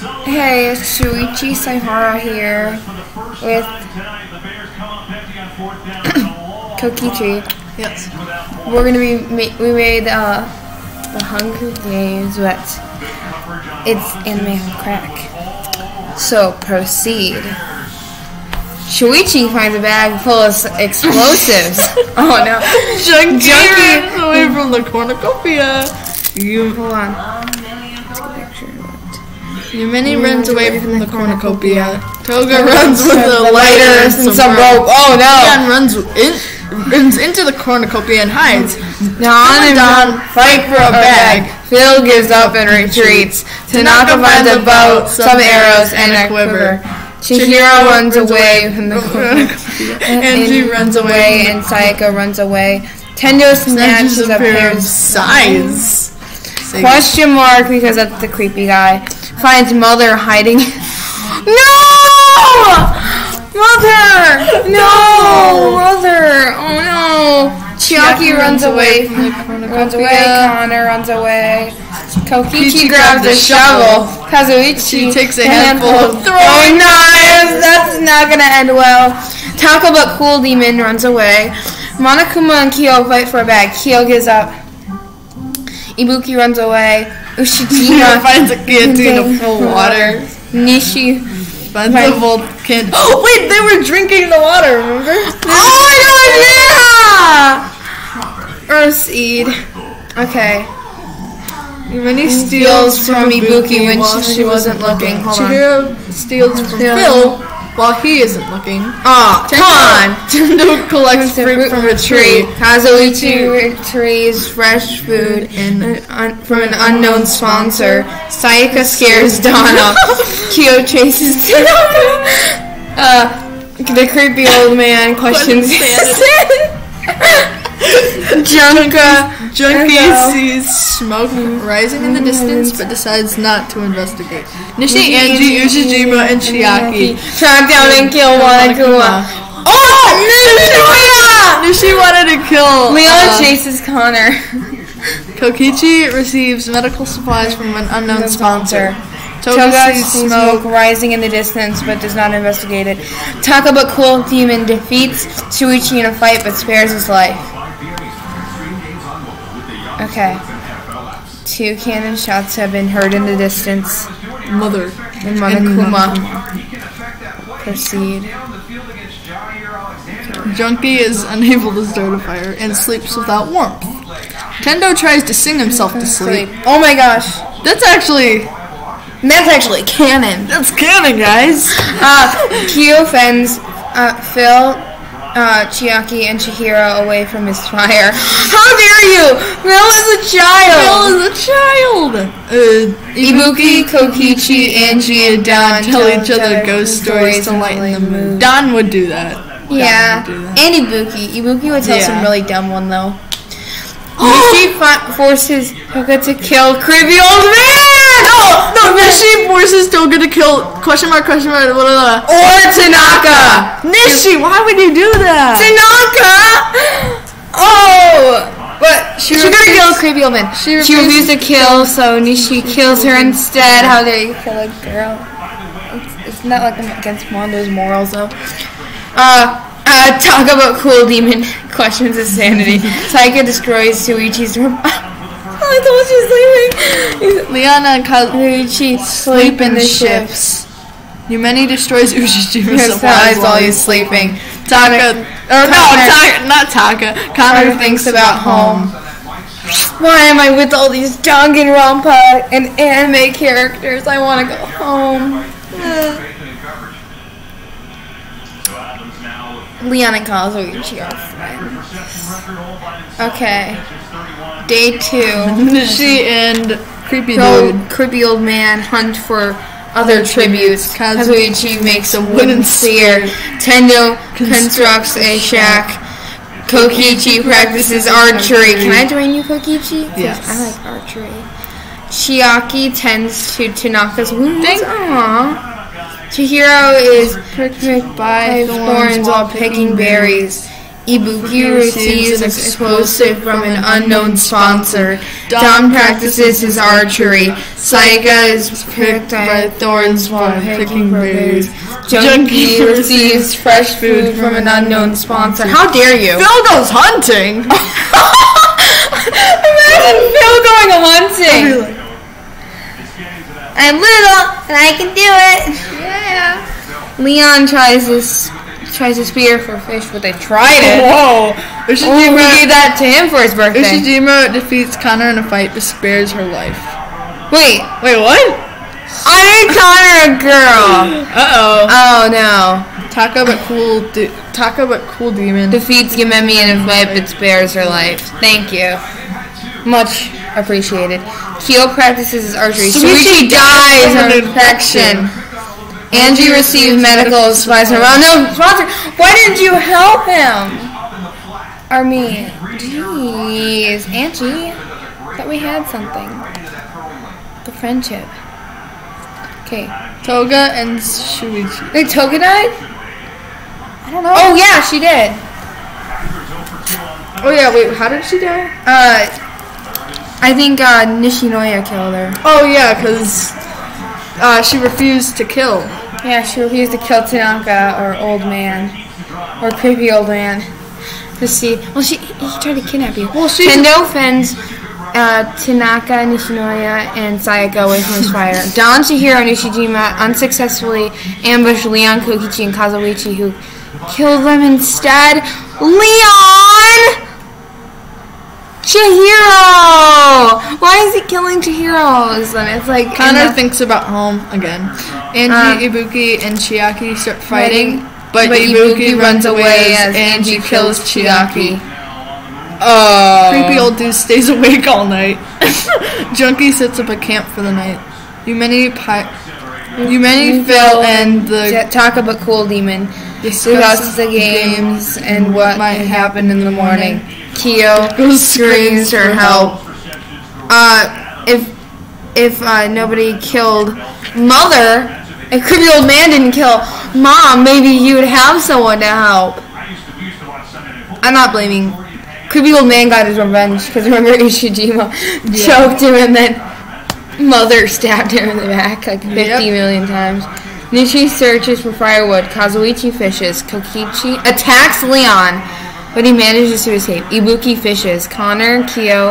Hey, it's Shuichi Saihara here with Kokichi. Yes. We're gonna be ma- we made uh, the Hunger Games, but it's anime on crack. So proceed. Shuichi finds a bag full of explosives. oh no! Junkie, Junkie. away from the cornucopia. You, Hold on. It. Yumeni runs away from the cornucopia. Toga runs with a The lighter and some rope. Oh no! Don runs in, runs into the cornucopia and hides. Don and Don fight for a bag. Phil gives up and retreats. Tanaka finds a boat, some arrows, and a quiver. Chihiro runs away from the cornucopia. Angie runs away and Sayaka runs away. Tendo snatches Snatches a pair of size. Question mark because that's the creepy guy. Finds mother hiding. no! Mother! No! Mother! Oh no! Chiaki runs away runs away. Connor runs away. Kokichi grabs a shovel. Kazuichi She takes a handful of oh, throwing knives. That's not gonna end well. Taco but cool demon runs away. Monokuma and Kyo fight for a bag. Kyo gives up. Ibuki runs away. Ushijima finds a canteen full water. Nishi. Finds Right. the volcano. Oh wait, they were drinking the water. Remember? Oh my god, yeah! Proceed. Okay. Yumeni Steals from Ibuki when she, she wasn't looking. On. Chihiro steals from. Phil while he isn't looking. Aw, come on! Tendo collects fruit from a tree. Kazuichi retrieves fresh food and un- from an unknown sponsor. Sayaka scares Donna. Kyo chases Tanaka. Uh, the creepy old man questions Junka. Junkie sees smoke rising in the distance but decides not to investigate. Nishi, Angie, Ushijima, and Chiaki. Track down and kill Monokuma. Oh! Nishiya! Nishi wanted to kill Leon uh, chases Connor. Kokichi receives medical supplies from an unknown sponsor. Toga sees smoke. smoke rising in the distance but does not investigate it. Taka but cool demon defeats Shuichi in a fight but spares his life. Okay. Two cannon shots have been heard in the distance. Mother. And Monokuma. Proceed. Junkie is unable to start a fire and sleeps without warmth. Tendo tries to sing himself to sleep. Oh my gosh. That's actually That's actually canon. that's canon, guys. Uh, Kyo fends uh, Phil, uh, Chiaki, and Chihiro away from his fire. How dare you! Phil is a child! Phil is a child. Uh, Ibuki, Kokichi, Angie, and Don tell each other ghost stories to lighten the mood. Don would do that. Yeah, would do that. and Ibuki. Ibuki would tell some really dumb one though. Fi- forces Hoka to kill creepy old man! No, no, Nishi forces Toga to kill question mark question mark blah, blah, blah. Or Tanaka! Nishi, why would you do that? Tanaka! Oh! But she, She was gonna refused- kill creepy old man. she She refused to kill, so Nishi kills her instead. How dare you kill a girl? It's, it's not like I'm against Mondo's morals though. Uh, uh, talk about cool demon questions of sanity. Saika destroys Shuichi's room. oh, I told you sleeping. Liana and Shuichi sleep in the ships. Yumeni destroys Ushijima's His supplies while he's sleeping. Taka, or no, Taka, not Taka. Connor thinks about home. Why am I with all these Danganronpa and anime characters? I want to go home. Leon and Kazuichi are friends. Okay. Day two. She and creepy Go dude. creepy old man hunt for other tributes. Kazuichi makes a wooden spear. Tendo constructs a shack. Kokichi practices archery. Can I join you, Kokichi? Yes. I like archery. Chiaki tends to Tanaka's wounds. Thank- Aww. Chihiro is pricked by thorns while picking berries. Ibuki receives an explosive from an unknown sponsor. Dom practices his archery. Saiga is pricked by thorns while picking berries. Junkie receives fresh food from an unknown sponsor. How dare you? Phil goes hunting! Imagine Phil going hunting! And little, and I can do it! Leon tries this tries a spear for fish with a trident. Whoa! Ushijima, oh, we gave that to him for his birthday. Ushijima defeats Connor in a fight but spares her life. Wait. Wait, what? I made Connor a girl. uh oh. Oh no. Taka but cool, de- but cool demon defeats Yamemi in a fight but spares her life. Thank you. Much appreciated. Kyo practices his archery. Sweetie dies of infection. infection. Angie received medical supplies and around. No, why didn't you help him? Or me? Jeez, Angie. Thought we had something. The friendship. Okay. Toga and Shuichi. Wait, Toga died? I don't know. Oh, yeah, she did. Oh, yeah, wait, how did she die? Uh, I think uh, Nishinoya killed her. Oh, yeah, because uh, she refused to kill. Yeah, she refused to kill Tanaka or old man or creepy old man. Let's see. Well, she he tried to kidnap you. Well, she Tendo fends uh, Tanaka, Nishinoya, and Sayaka away from his fire. Don Chihiro Nishijima unsuccessfully ambushed Leon Kokichi and Kazuichi, who killed them instead. Leon! Chihiro! Why is he killing Chihiro? It's like Connor the- thinks about home again. Angie, uh, Ibuki, and Chiaki start fighting, but, but Ibuki, Ibuki, runs away as Angie kills Chiaki. Oh. Creepy old dude stays awake all night. Junkie sets up a camp for the night. You many pi- you many fail and the talk about cool demon discusses the games and what might happen in the morning. Keo screams for help. Uh, if if uh, nobody killed mother, if creepy old man didn't kill mom, maybe you would have someone to help. I'm not blaming. Creepy old man got his revenge because remember Ishijima yeah. choked him and then mother stabbed him in the back like 50 yep. million times. Nishi searches for firewood. Kazuichi fishes. Kokichi attacks Leon but he manages to escape. Ibuki fishes. Connor, Kyo,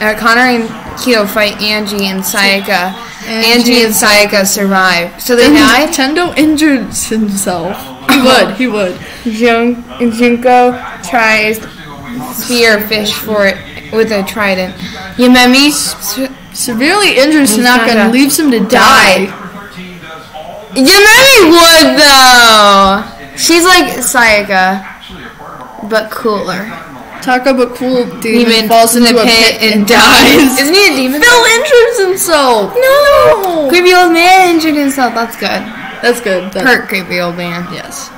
uh, Connor and Kyo fight Angie and Sayaka. Angie, Angie and Sayaka survive. So they die. Tendo injures himself. He would. He would. Jun- Junko tries spear fish for it with a trident. Yamemi se- severely injures Tanaka and leaves him to die. Yamemi would though. She's like Sayaka but cooler. Taco but cool demon, demon falls into in a, pit, pit, and dies. Isn't he a demon? Phil injures himself. No. Creepy old man injured himself. That's good. That's good. That's Hurt creepy old man. Yes.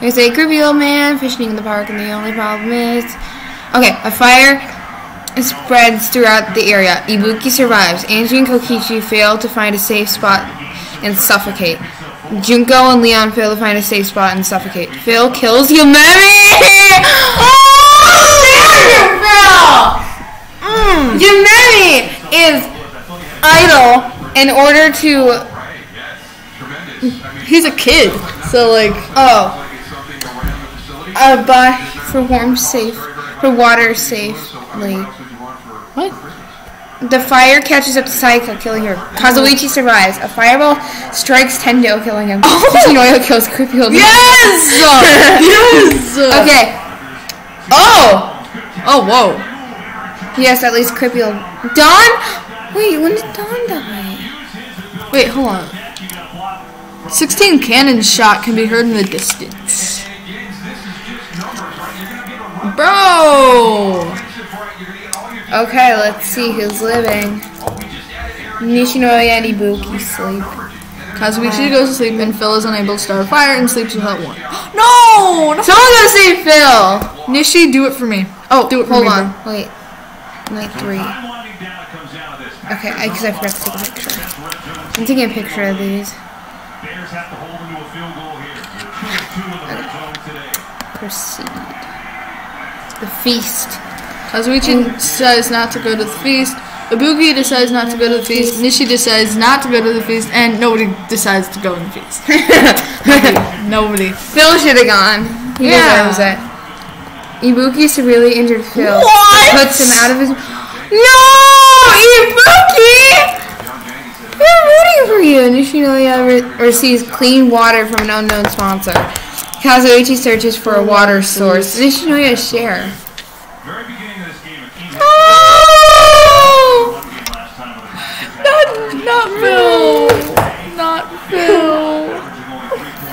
They say creepy old man fishing in the park, and the only problem is, okay, a fire spreads throughout the area. Ibuki survives. Angie and Kokichi fail to find a safe spot and suffocate. Junko and Leon fail to find a safe spot and suffocate. Phil kills Yumeri! Oh! Mm. Yumeri is idle in order to. He's a kid, so like. Oh. Uh, buy for warm safe, for water safely. What? The fire catches up to Saika, killing her. Kazuichi survives. A fireball strikes Tendo, killing him. Oh! Yoyo kills Creepy Old Yes! yes! Okay. Oh! Oh, whoa. Yes, at least Creepy Old... Don? Wait, when did Don die? Wait, hold on. 16 cannon shot can be heard in the distance. Bro! Okay, let's see who's living. Nishinoya and Ibuki sleep. Kazuichi goes to sleep and Phil is unable to start a fire and sleeps without one. No! Someone's gonna save Phil! Nishi, do it for me. Oh, do it for hold me. Hold on. Bro. Wait. Night three. Okay, because I, I, forgot to take a picture. I'm taking a picture of these. Proceed. The feast. Kazuichi decides not to go to the feast. Ibuki decides not to go to the feast. Nishi decides not to go to the feast, and nobody decides to go to the feast. Nobody. Phil should have gone. He Yeah. deserves it. Ibuki severely injured Phil. What? Puts him out of his. No, Ibuki! We're rooting for you. Nishinoya re- receives clean water from an unknown sponsor. Kazuichi searches for a water source. Nishinoya share. Very beginning of this game, a team Oh! last time with a Not, Phil. Not Phil.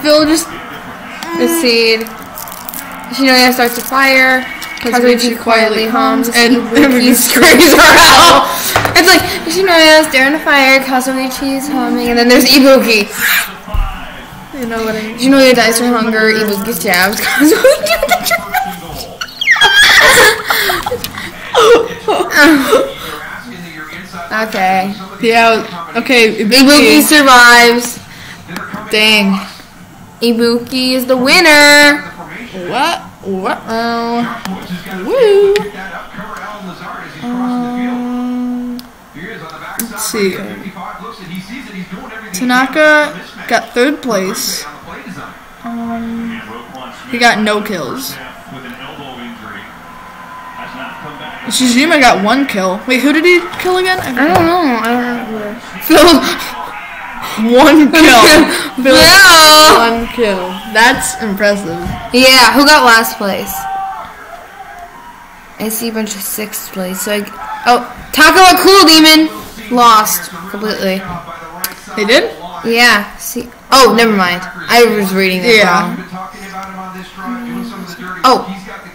Phil just proceed. Nishinoya starts a fire. Kazuichi quietly hums, and Ibuki screams for help. It's like Nishinoya staring at a fire, Kazuichi's humming, and then there's Ibuki. You know what I mean? Nishinoya dies from hunger, Ibuki stabs Kazuichi with the trigger. Okay. Yeah. Okay. Ibuki Ibuki. survives. Dang. Ibuki is the winner. What? What? Oh. Woo. Um, let's see. Tanaka got third place. Um, he got no kills. with an elbow injury. Has not Shijima got one kill. Wait, who did he kill again? I I don't know. I don't know. Phil. One kill. Phil, Phil. One kill. That's impressive. Yeah, who got last place? I see a bunch of sixth place. So I, oh, Takuma Cool Demon lost completely. He did? Yeah. See. Oh, never mind. I was reading it Yeah. wrong. Oh,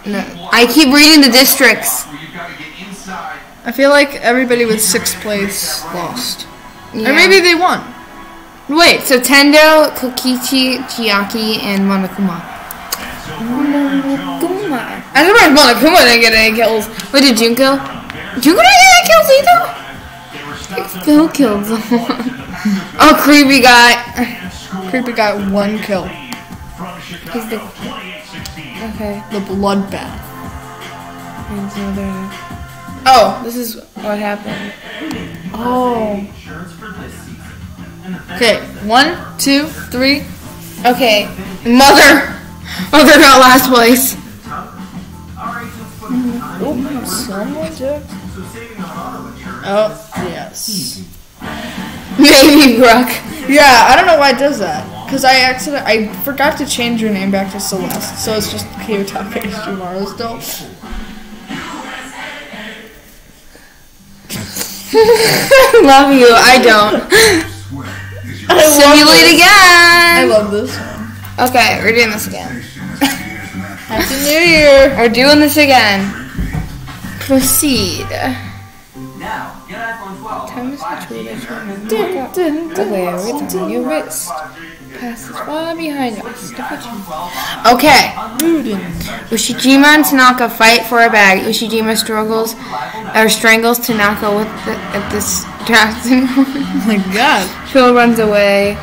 no. I keep reading the districts. I feel like everybody with sixth place lost. Yeah. Or maybe they won. Wait. So Tendo, Kokichi, Chiaki, and Monokuma. Monokuma. I surprised Monokuma didn't get any kills. Wait, did Junko? Junko didn't get any kills either. Phil killed someone. oh, creepy guy. Creepy got one kill. He's the okay. The bloodbath. Oh, this is what happened. Oh. Okay, one, two, three. Okay, mother. Mother not last place. Mm-hmm. Oh, yes. Maybe Brooke. Yeah, I don't know why it does that. Because I accident I forgot to change your name back to Celeste, so it's just Kiyotaka Ishimaru still. Love you. I don't. I love Simulate this. I love this one. Okay, we're doing this again. Happy New Year! We're doing this again. Proceed. Now, get iPhone 12. Time to switch with it. Okay, every time your wrist passes far behind us. Okay. Ushijima and Tanaka fight for a bag. Ushijima struggles or strangles Tanaka with the, at this drafting. Oh my god. Phil runs away.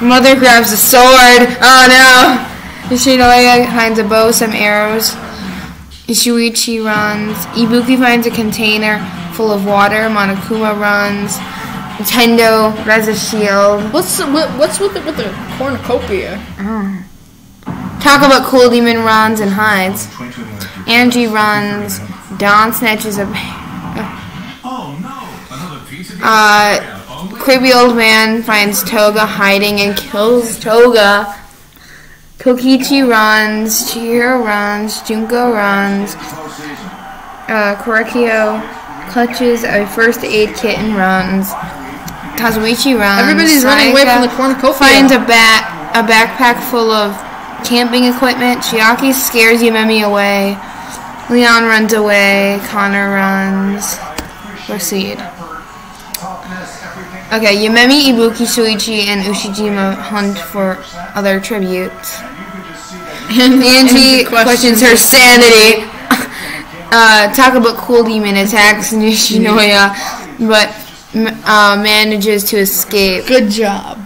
Mother grabs a sword. Oh no! Ishinoya finds a bow, some arrows. Ishuichi runs. Ibuki finds a container full of water. Monokuma runs. Nintendo grabs a shield. What's what, what's with the, with the cornucopia? Talk about Cool Demon runs and hides. Angie runs. Don snatches a. Oh no! Another piece of Uh, creepy old man finds Toga hiding and kills Toga. Kokichi runs. Chihiro runs. Junko runs. Uh, Korekiyo clutches a first aid kit and runs. Kazuichi runs. Everybody's running away from the Sayaka cornucopia. Finds a bat, a backpack full of camping equipment. Chiaki scares Yumemi away. Leon runs away. Connor runs. Proceed. Okay, Yumemi, Ibuki, Shuichi, and Ushijima hunt for other tributes. And Angie questions her sanity. Uh, talk about Cool Demon attacks Nishinoya, but uh, manages to escape. Good job.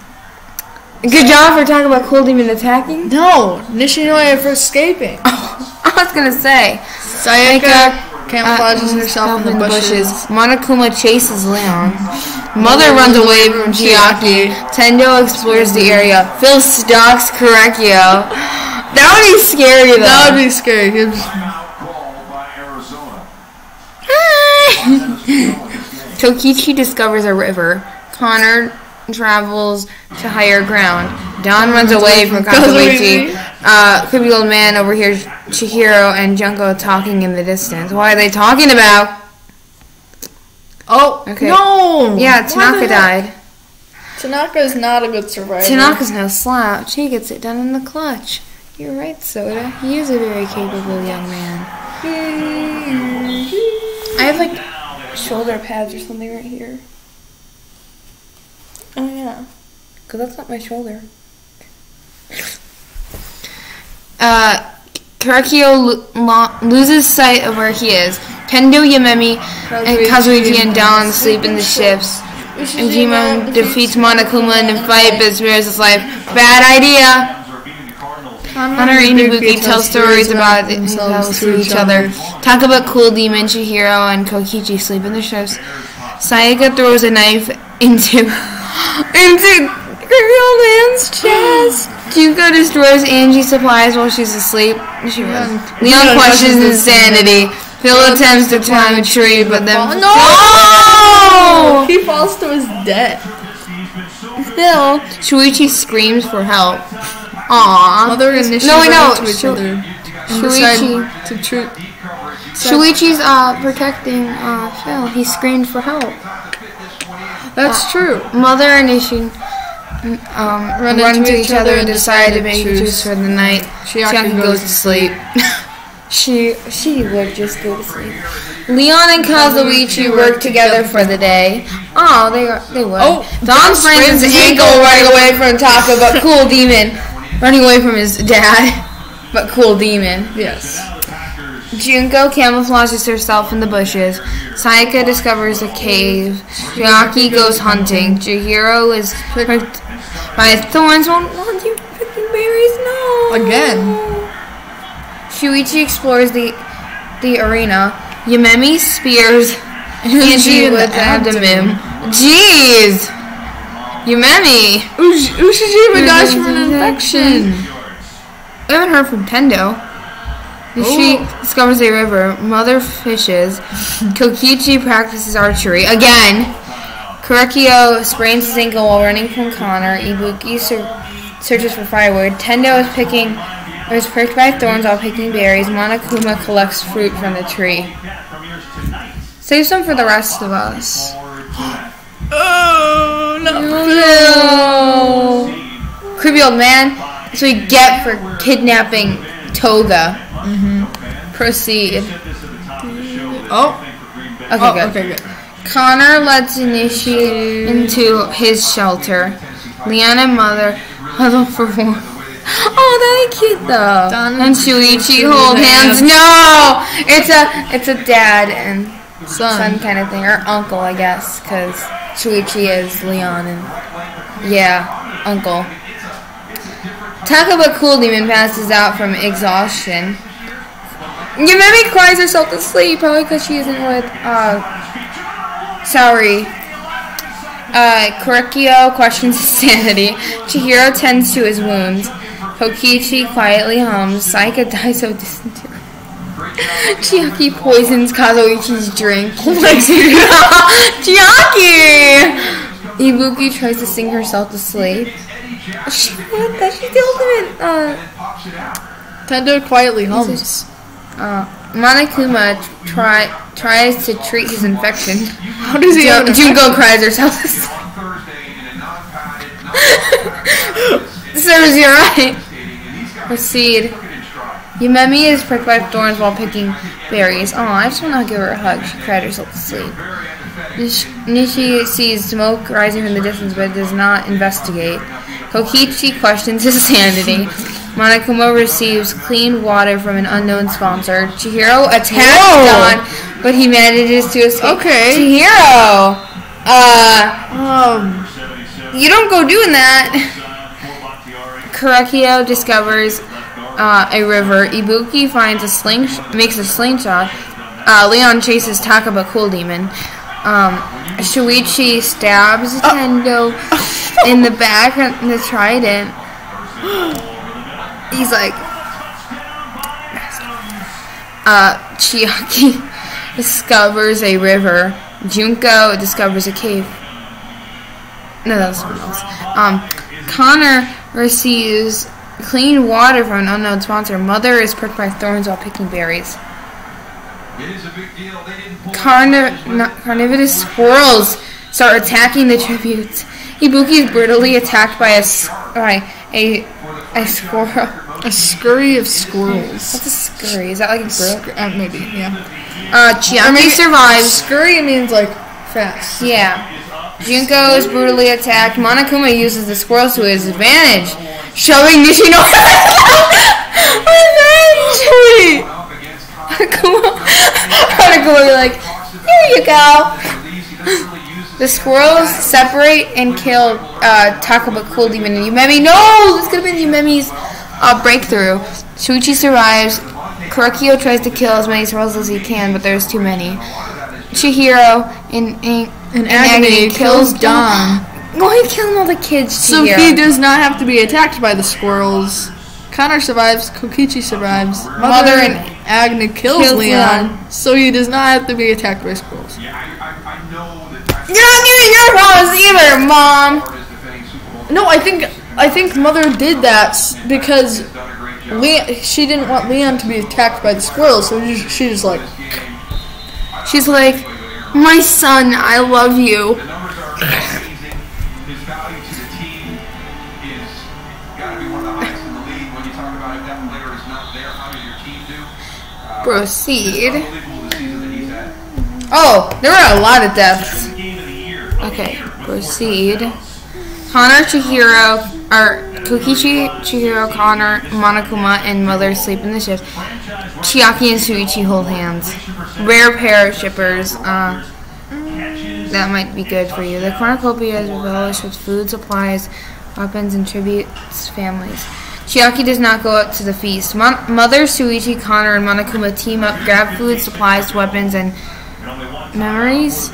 Good job for talking about Cool Demon attacking. No, Nishinoya for escaping. I was gonna say. Sayaka camouflages uh, herself in the bushes. Monokuma chases Leon. Mother runs away from Chiaki. Tendo explores the area. Phil stalks Korekiyo. That would be scary though. That would be scary. He was- Ball by Arizona. Kokichi discovers a river. Connor travels to higher ground. Don runs away from Kazuichi. Uh, creepy old man overhears Chihiro and Junko talking in the distance. Why are they talking about? Oh Okay. no! Yeah, Tanaka died. Tanaka is not a good survivor. Tanaka's no slouch. He gets it done in the clutch. You're right, Soda. He is a very capable young man. I have like shoulder pads or something right here. Oh yeah. Cause that's not my shoulder. Uh, Korekiyo lo- loses sight of where he is. Kendo Yamemi and Kazuichi and Don sleep in the ships. And Jimon defeats Monokuma in a fight but spares his life. Bad idea! Hunter and Ibuki tell stories about themselves to each other. Talk about Cool Demon, Chihiro, and Kokichi sleep in the ships. Sayaka throws a knife into into Girl Man's chest. Junko destroys Angie's supplies while she's asleep. She. Leon questions insanity. Phil attempts to climb a tree, but then no! He falls to his death. Phil. Shuichi screams for help. Aww. Mother and Nishi No, I run know. into each Shu- other Shuichi. to treat. Shuichi's uh protecting uh Phil. He screamed for help. That's true. Mother and Ishin um, run, into each other and decide to make choose. juice for the night. Chiaki goes goes to sleep. she she would just go to sleep. Leon and Kazuichi work together for the day. Oh, they are, they would. Oh, Don sprains his ankle running away from Taka, but cool demon running away from his dad, but cool demon. Yes. Junko camouflages herself in the bushes. Sayaka discovers a cave. Chiaki goes hunting. Chihiro is pricked by thorns. Won't want you picking berries? No. Again. Shuichi explores the the arena. Yamemi spears Angie the with the abdomen. Jeez. Yamemi. Ush- Ushijima dies from an infection. I haven't heard from Tendo. She discovers a river. Mother fishes. Kokichi practices archery again. Korekiyo sprains his ankle while running from Connor. Ibuki ser- searches for firewood. Tendo is picking is pricked by thorns while picking berries. Monokuma collects fruit from the tree. Save some for the rest of us. No. Creepy old man. That's what we get for kidnapping Toga. Mm-hmm. Proceed. Oh. Okay, Oh, good. okay, good. Connor lets Inishi into his shelter. Leanna and mother huddle for warmth. Oh, that's cute though. Don and Shuichi hold hands. No, it's a it's a dad and son Son. kind of thing, or uncle, I guess, because Shuichi is Leon and yeah, uncle. Talk about cool demon passes out from exhaustion. Yamemi cries herself to sleep, probably because she isn't with uh Sorry. Uh, Korekiyo questions his sanity. Chihiro tends to his wounds. Kokichi quietly hums. Saika dies of dysentery. Chiaki poisons Kazuichi's drink. Chiaki! Ibuki tries to sing herself to sleep. She, what the? She's the ultimate, uh, Tendo quietly hums. uh, Monokuma try, tries to treat his infection. How does he Jun- Junko cries herself to sleep. Serves you right. Proceed. Yumemi is pricked by thorns while picking berries. Oh, I just want to give her a hug. She cried herself to sleep. Nish- Nishi sees smoke rising from the distance but does not investigate. Kokichi questions his sanity. Monokuma receives clean water from an unknown sponsor. Chihiro attacks Whoa. Don, but he manages to escape. Okay. Chihiro! Uh, Um. you don't go doing that. Korekiyo discovers uh, a river. Ibuki finds a sling, makes a slingshot. Uh, Leon chases Takaba Cool Demon. Um, Shuichi stabs Tendo in the back and the trident. He's like, uh, Chiaki discovers a river. Junko discovers a cave. No, that was someone else. Um, Connor receives clean water from an unknown sponsor. Mother is pricked by thorns while picking berries. It is a big deal. They didn't pull Carniv- not, carnivorous squirrels start attacking the tributes. Ibuki is brutally attacked by a s- by a a squirrel. A scurry of squirrels. What's a scurry? Is that like a brook? Uh, maybe, yeah. Uh, Chiaki survives. Scurry means like fast. Yeah. Junko is brutally attacked. Monokuma uses the squirrels to his advantage, shoving Nishino. Revenge! Monokuma. Like, here you go. The squirrels separate and kill uh, Takaba Cool Demon and Yumemi. No! This could have been Yumemi's uh, breakthrough. Shuichi survives. Korekiyo tries to kill as many squirrels as he can, but there's too many. Chihiro, in, in, In agony, kills Don. Go ahead, killing all the kids, So Chihiro. he does not have to be attacked by the squirrels. Connor survives, Kokichi survives. Mother, Mother and and- Agni kills, kills Leon, Leon. so he does not have to be attacked by squirrels. Yeah, I, I, I know that You're not getting your promise either, Mom! Hart is defending Super Bowl. No, I think I think Mother did that because He's done a great job. Le- she didn't want Leon to be attacked by the squirrels, so she she just like She's like, my son, I love you. The numbers are amazing. His value to the team is got to be one of the highest in the league. When you talk about if that player is not there, how does your team do? Uh, Proceed. unbelievable the season that he's had. Oh, there were a lot of deaths. Game of the year. Okay, proceed. Connor, Chihiro, or Kokichi, Chihiro, Connor, Monokuma, and Mother sleep in the ship. Chiaki and Shuichi hold hands. Rare pair of shippers. Uh, that might be good for you. The cornucopia is embellished with food, supplies, weapons, and tributes families. Chiaki does not go out to the feast. Mon- Mother, Shuichi, Connor, and Monokuma team up, grab food, supplies, weapons, and memories.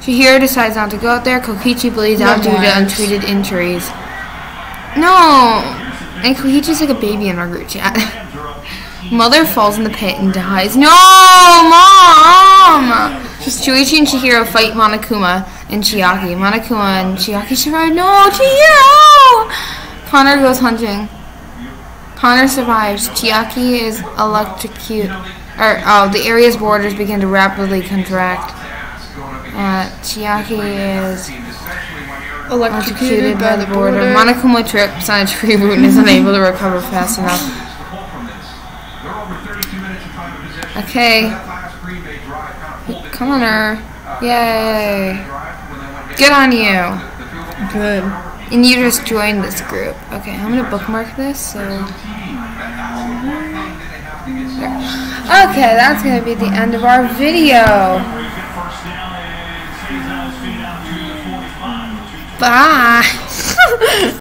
Chihiro decides not to go out there. Kokichi bleeds out due to untreated injuries. No! And Kokichi's like a baby in our group chat. Mother falls in the pit and dies. No! Mom! Shuichi and Chihiro fight Monokuma and Chiaki. Monokuma and Chiaki survive. No! Chihiro! Connor goes hunting. Connor survives. Chiaki is electrocuted. Or, oh, the area's borders begin to rapidly contract. Uh, Chiaki is electrocuted by the border. Monokuma trips on a tree root and is unable to recover fast enough. They're over 32 minutes of time of possession. Okay, That last Green Bay drive kind of pulled it Connor. Yay. drive when they went Good on you. the field goal. good. And you just joined this group. Okay, I'm gonna bookmark this. So. Okay, that's gonna be the end of our video. Bye.